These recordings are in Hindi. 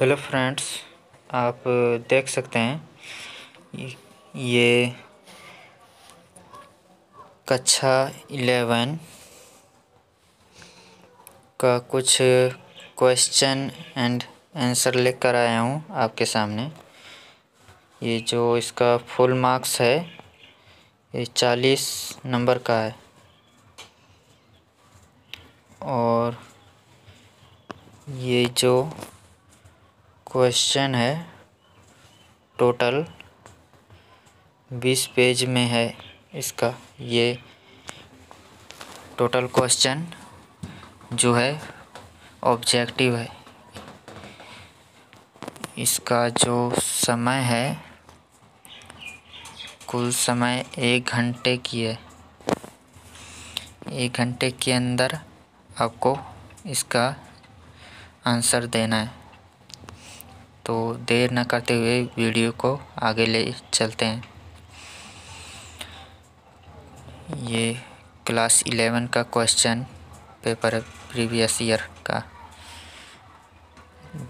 हेलो फ्रेंड्स, आप देख सकते हैं, ये कक्षा इलेवन का कुछ क्वेश्चन एंड आंसर लेकर आया हूँ आपके सामने। ये जो इसका फुल मार्क्स है, ये चालीस नंबर का है। और ये जो क्वेश्चन है। टोटल बीस पेज में है इसका। ये टोटल क्वेश्चन जो है, ऑब्जेक्टिव है। इसका जो समय है, कुल समय एक घंटे की है। एक घंटे के अंदर आपको इसका आंसर देना है। तो देर न करते हुए वीडियो को आगे ले चलते हैं। ये क्लास इलेवन का क्वेश्चन पेपर प्रीवियस ईयर का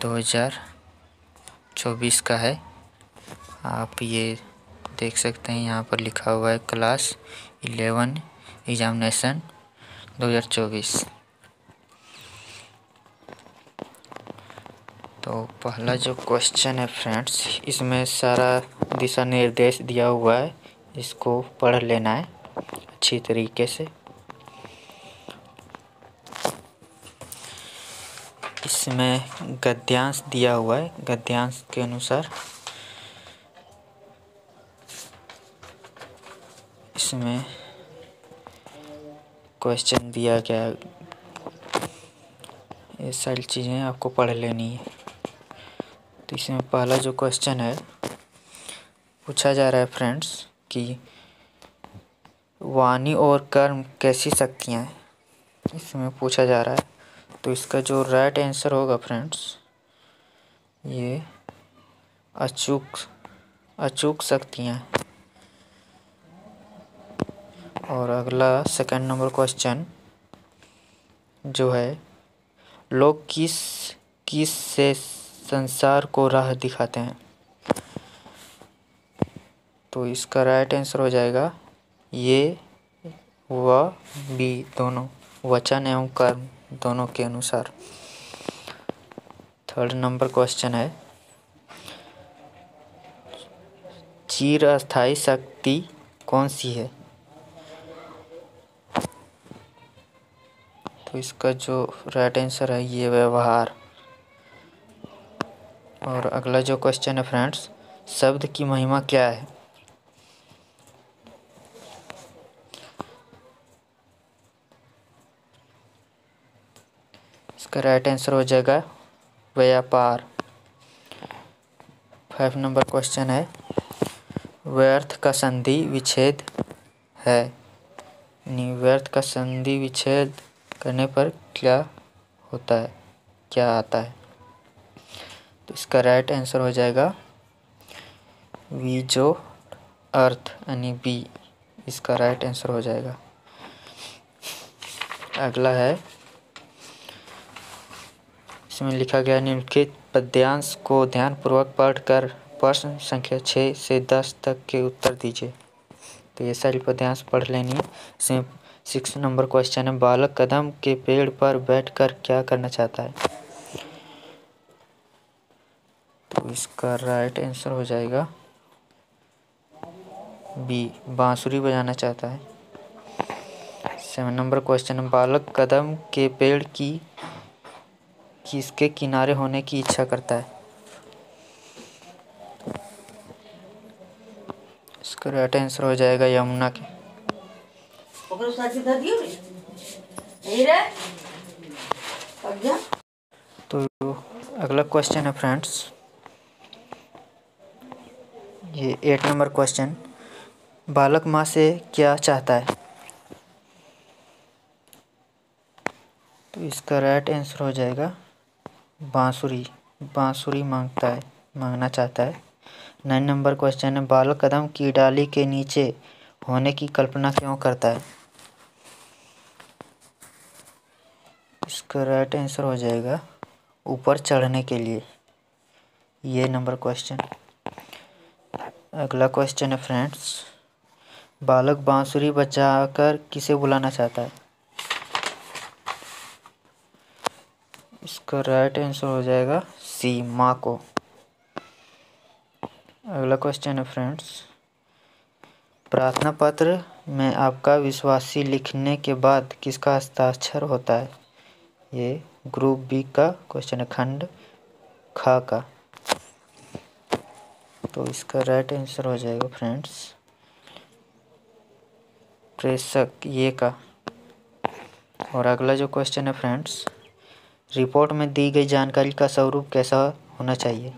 2024 का है। आप ये देख सकते हैं, यहाँ पर लिखा हुआ है क्लास इलेवन एग्जामिनेशन 2024 तो पहला जो क्वेश्चन है फ्रेंड्स इसमें सारा दिशा निर्देश दिया हुआ है, इसको पढ़ लेना है अच्छी तरीके से। इसमें गद्यांश दिया हुआ है, गद्यांश के अनुसार। इसमें क्वेश्चन दिया गया। ये सारी चीज़ें आपको पढ़ लेनी है। तो इसमें पहला जो क्वेश्चन है, पूछा जा रहा है फ्रेंड्स कि वाणी और कर्म कैसी शक्तियाँ हैं? इसमें पूछा जा रहा है। तो इसका जो राइट आंसर होगा फ्रेंड्स ये अचूक अचूक शक्तियाँ और अगला सेकंड नंबर क्वेश्चन जो है, लोग किस किस से संसार को राह दिखाते हैं। तो इसका राइट आंसर हो जाएगा, ये, व, बी दोनों, वचन एवं कर्म दोनों के अनुसार। थर्ड नंबर क्वेश्चन है, चीर अस्थाई शक्ति कौन सी है? तो इसका जो राइट आंसर है, ये व्यवहार। और अगला जो क्वेश्चन है फ्रेंड्स शब्द की महिमा क्या है? इसका राइट आंसर हो जाएगा, व्यापार। फाइव नंबर क्वेश्चन है, व्यर्थ का संधि विच्छेद है। व्यर्थ का संधि विच्छेद करने पर क्या होता है? क्या आता है? तो इसका राइट आंसर हो जाएगा वी जो अर्थ यानी बी इसका राइट आंसर हो जाएगा। अगला है, इसमें लिखा गया निम्नलिखित पद्यांश को ध्यानपूर्वक पढ़कर प्रश्न संख्या छः से दस तक के उत्तर दीजिए। तो ये सारी पद्यांश पढ़ लेनी है। इसमें सिक्स नंबर क्वेश्चन है, बालक कदम के पेड़ पर बैठकर क्या करना चाहता है तो इसका राइट आंसर हो जाएगा बी बांसुरी बजाना चाहता है। सेवन नंबर क्वेश्चन बालक कदम के पेड़ की किसके किनारे होने की इच्छा करता है? इसका राइट आंसर हो जाएगा यमुना के। तो अगला क्वेश्चन है फ्रेंड्स ये एट नंबर क्वेश्चन बालक माँ से क्या चाहता है? तो इसका राइट आंसर हो जाएगा, बांसुरी। बांसुरी माँगता है, मांगना चाहता है। नाइन नंबर क्वेश्चन है, बालक कदम की डाली के नीचे होने की कल्पना क्यों करता है? इसका राइट आंसर हो जाएगा, ऊपर चढ़ने के लिए। ये नंबर क्वेश्चन अगला क्वेश्चन है फ्रेंड्स बालक बांसुरी बजाकर किसे बुलाना चाहता है? इसका राइट आंसर हो जाएगा सी माँ को. अगला क्वेश्चन है फ्रेंड्स प्रार्थना पत्र में आपका विश्वासी लिखने के बाद किसका हस्ताक्षर होता है? ये ग्रुप बी का क्वेश्चन है, खंड, खा का. तो इसका राइट आंसर हो जाएगा फ्रेंड्स प्रेषक ये का। और अगला जो क्वेश्चन है फ्रेंड्स रिपोर्ट में दी गई जानकारी का स्वरूप कैसा होना चाहिए?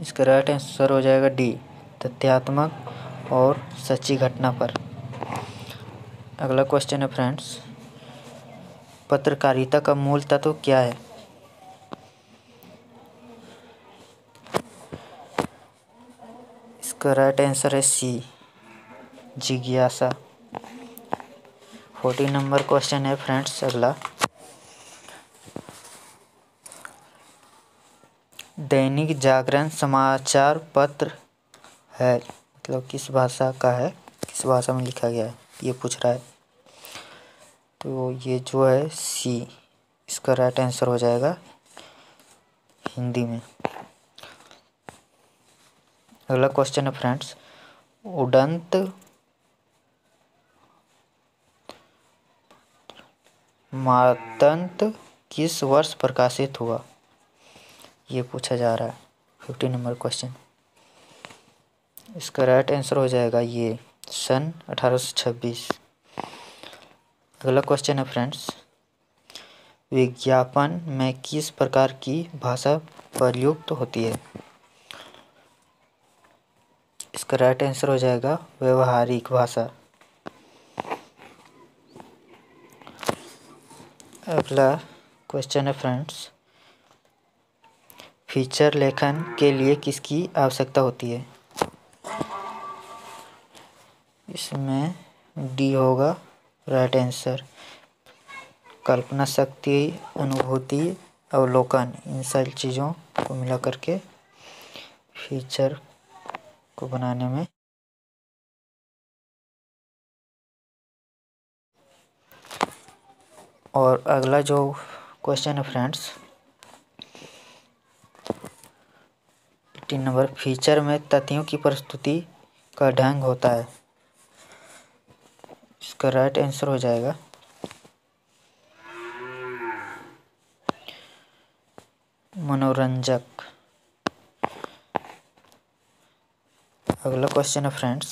इसका राइट आंसर हो जाएगा डी तथ्यात्मक और सच्ची घटना पर। अगला क्वेश्चन है फ्रेंड्स पत्रकारिता का मूल तत्व तो क्या है? इसका राइट आंसर है सी. जिज्ञासा. फोर्टी नंबर क्वेश्चन है फ्रेंड्स अगला दैनिक जागरण समाचार पत्र है. मतलब किस भाषा का है? किस भाषा में लिखा गया है? ये पूछ रहा है. तो ये जो है सी. इसका राइट आंसर हो जाएगा हिंदी में. अगला क्वेश्चन है फ्रेंड्स उड़ंत मातंत किस वर्ष प्रकाशित हुआ? ये पूछा जा रहा है। फिफ्टी नंबर क्वेश्चन इसका राइट आंसर हो जाएगा ये, सन 1826 अगला क्वेश्चन है फ्रेंड्स विज्ञापन में किस प्रकार की भाषा प्रयुक्त होती है? इसका राइट आंसर हो जाएगा व्यवहारिक भाषा। अगला क्वेश्चन है फ्रेंड्स फीचर लेखन के लिए किसकी आवश्यकता होती है? इसमें डी होगा राइट आंसर कल्पना शक्ति, अनुभूति, अवलोकन, इन सारी चीज़ों को मिला करके फीचर को बनाने में। और अगला जो क्वेश्चन है फ्रेंड्स एटीन नंबर फीचर में तथ्यों की प्रस्तुति का ढंग होता है। इसका राइट आंसर हो जाएगा। मनोरंजक। अगला क्वेश्चन है फ्रेंड्स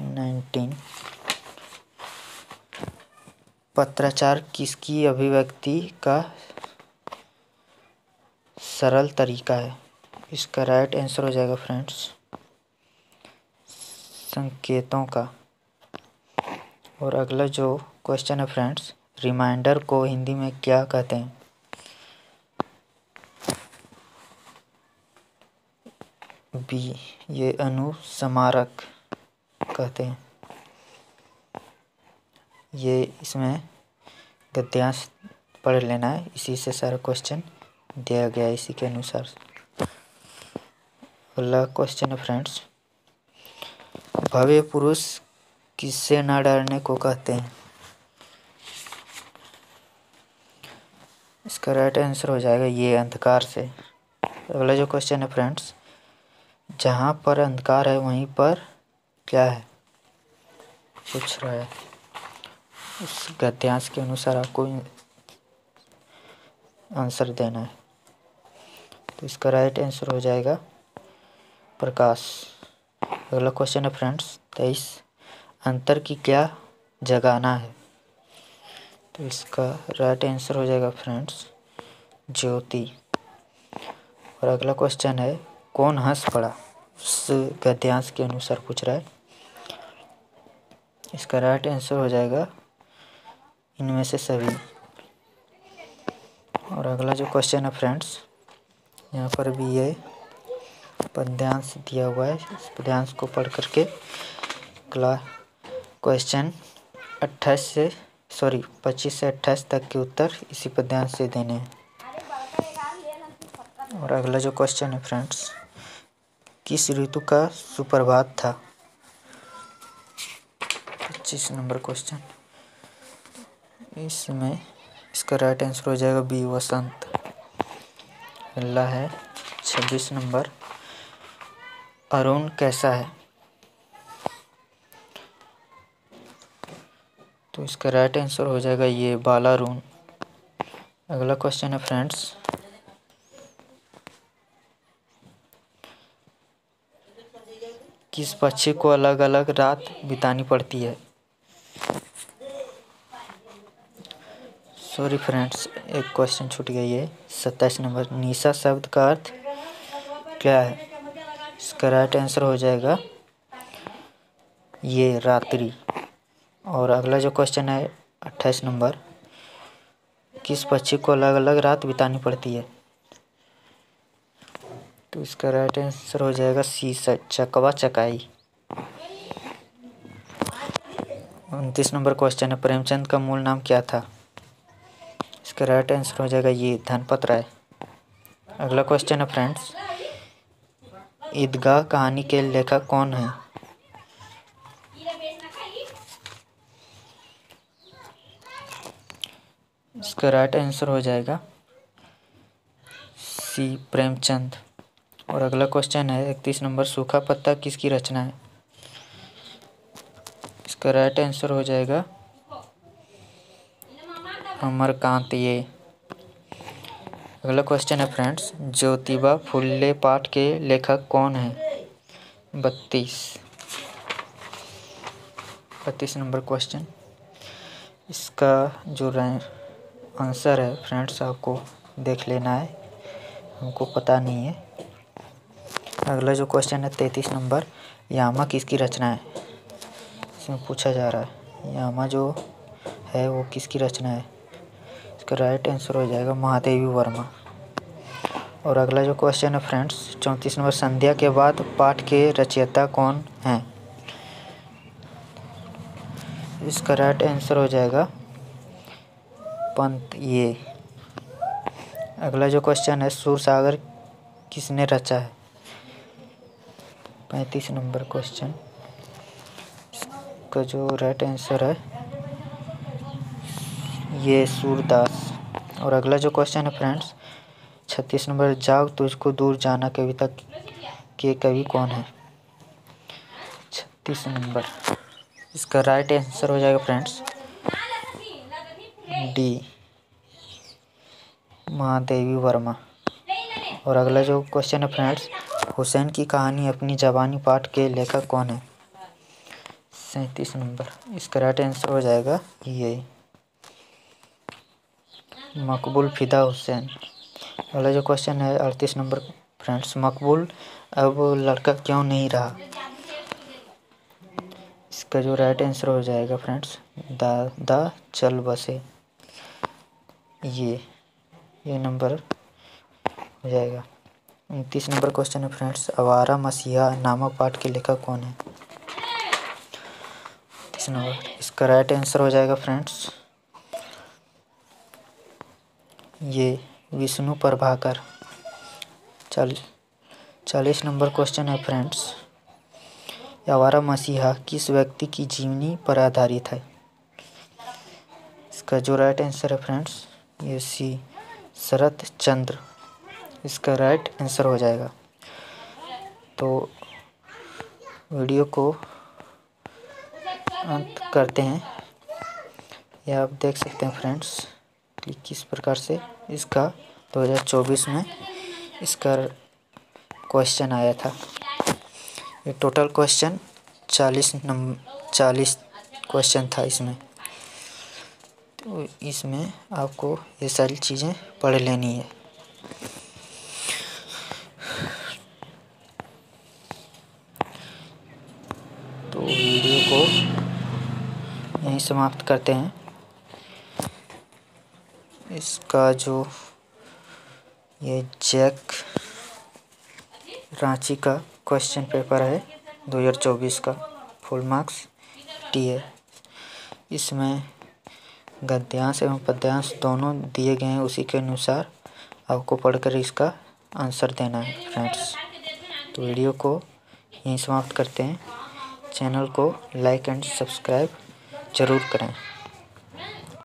नाइनटीन पत्राचार किसकी अभिव्यक्ति का सरल तरीका है? इसका राइट आंसर हो जाएगा फ्रेंड्स संकेतों का। और अगला जो क्वेश्चन है फ्रेंड्स रिमाइंडर को हिंदी में क्या कहते हैं? बी ये अनुस्मारक कहते हैं। ये इसमें गद्यांश पढ़ लेना है। इसी से सारा क्वेश्चन दिया गया इसी के अनुसार। अगला क्वेश्चन है फ्रेंड्स भव्य पुरुष किससे ना डरने को कहते हैं? इसका राइट आंसर हो जाएगा ये अंधकार से। अगला जो क्वेश्चन है फ्रेंड्स जहाँ पर अंधकार है, वहीं पर क्या है? पूछ रहा है। उस गद्यांश के अनुसार आपको आंसर देना है। तो इसका राइट आंसर हो जाएगा, प्रकाश। अगला क्वेश्चन है फ्रेंड्स तेईस। अंतर की क्या जगाना है? तो इसका राइट आंसर हो जाएगा फ्रेंड्स ज्योति। और अगला क्वेश्चन है, कौन हंस पड़ा? उस गद्यांश के अनुसार पूछ रहा है। इसका राइट आंसर हो जाएगा इनमें से सभी। और अगला जो क्वेश्चन है फ्रेंड्स यहाँ पर भी ये पद्यांश दिया हुआ है। इस पद्यांश को पढ़ करके अगला क्वेश्चन अट्ठाईस से सॉरी पच्चीस से अट्ठाईस तक के उत्तर इसी ध्यान से देने हैं। और अगला जो क्वेश्चन है फ्रेंड्स किस ऋतु का सुप्रभात था। पच्चीस नंबर क्वेश्चन इसमें इसका राइट आंसर हो जाएगा बी वसंत। अल्लाह है, छब्बीस नंबर। अरुण कैसा है? तो इसका राइट आंसर हो जाएगा ये बालारून अगला क्वेश्चन है फ्रेंड्स किस पक्षी को अलग अलग रात बितानी पड़ती है? सॉरी फ्रेंड्स एक क्वेश्चन छूट गई है। सत्ताईस नंबर, निशा शब्द का अर्थ क्या है? इसका राइट आंसर हो जाएगा, ये रात्रि। और अगला जो क्वेश्चन है, अट्ठाईस नंबर, किस पक्षी को अलग अलग रात बितानी पड़ती है? तो इसका राइट आंसर हो जाएगा सी चकवा चकाई। उनतीस नंबर क्वेश्चन है, प्रेमचंद का मूल नाम क्या था? इसका राइट आंसर हो जाएगा ये, धनपत राय। अगला क्वेश्चन है फ्रेंड्स ईदगाह कहानी के लेखक कौन है? इसका राइट आंसर हो जाएगा सी प्रेमचंद। और अगला क्वेश्चन है, इकतीस नंबर, सूखा पत्ता किसकी रचना है? इसका राइट आंसर हो जाएगा अमरकांत ये। अगला क्वेश्चन है फ्रेंड्स ज्योतिबा फुल्ले पाठ के लेखक कौन है? बत्तीस। बत्तीस नंबर क्वेश्चन इसका जो आंसर है फ्रेंड्स आपको देख लेना है, हमको पता नहीं है। अगला जो क्वेश्चन है तैतीस नंबर, यामा किसकी रचना है? इसमें पूछा जा रहा है। यामा जो है, वो किसकी रचना है? इसका राइट आंसर हो जाएगा महादेवी वर्मा। और अगला जो क्वेश्चन है फ्रेंड्स चौंतीस नंबर, संध्या के बाद पाठ के रचयिता कौन हैं? इसका राइट आंसर हो जाएगा पंत ये। अगला जो क्वेश्चन है सूर सागर किसने रचा है? पैंतीस नंबर क्वेश्चन। का जो राइट आंसर है, ये सूरदास। और अगला जो क्वेश्चन है फ्रेंड्स छत्तीस नंबर, जाग तुझको दूर जाना कविता के कवि कौन है? छत्तीस नंबर। इसका राइट आंसर हो जाएगा फ्रेंड्स डी महादेवी वर्मा। और अगला जो क्वेश्चन है फ्रेंड्स हुसैन की कहानी अपनी जवानी पाठ के लेखक कौन है? सैंतीस नंबर। इसका राइट आंसर हो जाएगा ये। मकबूल फिदा हुसैन। अगला जो क्वेश्चन है, अड़तीस नंबर। फ्रेंड्स मकबूल, अब लड़का क्यों नहीं रहा? इसका जो राइट आंसर हो जाएगा फ्रेंड्स दादा चल बसे। ये ये नंबर हो जाएगा। उनतीस नंबर क्वेश्चन है फ्रेंड्स अवारा मसीहा नामक पाठ के लेखक कौन है? तीस नंबर. इसका राइट आंसर हो जाएगा फ्रेंड्स ये विष्णु प्रभाकर. चालीस चालीस नंबर क्वेश्चन है फ्रेंड्स अवारा मसीहा किस व्यक्ति की जीवनी पर आधारित है? इसका जो राइट आंसर है फ्रेंड्स ये सी, शरत चंद्र. इसका राइट आंसर हो जाएगा। तो वीडियो को अंत करते हैं। यह आप देख सकते हैं फ्रेंड्स कि किस प्रकार से इसका 2024 में इसका क्वेश्चन आया था। ये टोटल क्वेश्चन चालीस नंबर चालीस क्वेश्चन था इसमें। तो इसमें आपको ये सारी चीज़ें पढ़ लेनी है तो वीडियो को यहीं समाप्त करते हैं। इसका जो ये जैक रांची का क्वेश्चन पेपर है 2024 का फुल मार्क्स टी है इसमें गद्यांश एवं पद्यांश दोनों दिए गए हैं, उसी के अनुसार आपको पढ़कर इसका आंसर देना है फ्रेंड्स तो वीडियो को यहीं समाप्त करते हैं। चैनल को लाइक एंड सब्सक्राइब ज़रूर करें।